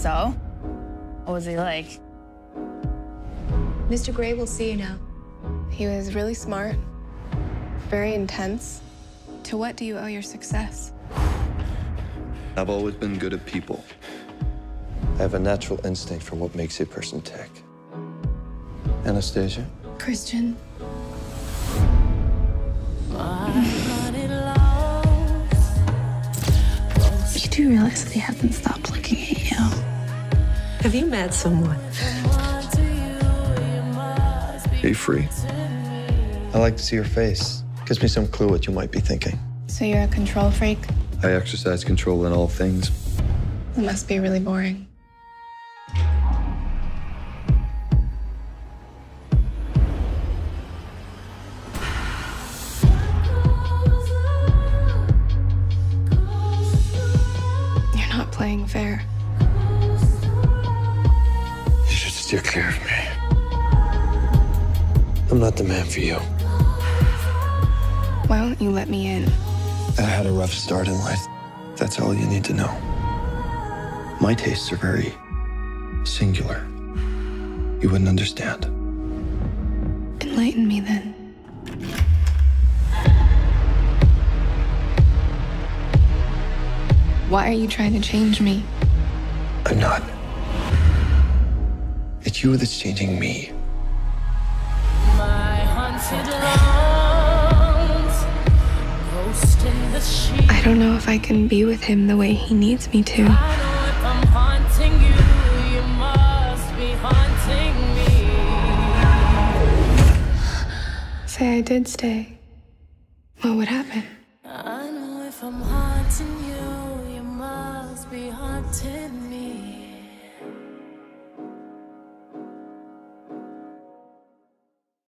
So, what was he like? Mr. Grey will see you now. He was really smart, very intense. To what do you owe your success? I've always been good at people. I have a natural instinct for what makes a person tick. Anastasia? Christian, do realize that he hasn't stopped looking at you. Have you met someone? Be free. I like to see your face. Gives me some clue what you might be thinking. so you're a control freak? I exercise control in all things. It must be really boring. Playing fair. You should steer clear of me. I'm not the man for you. Why won't you let me in? I had a rough start in life. That's all you need to know. My tastes are very singular. You wouldn't understand. Enlighten me then. Why are you trying to change me? I'm not. It's you that's changing me. I don't know if I can be with him the way he needs me to. Say I did stay. What would happen? I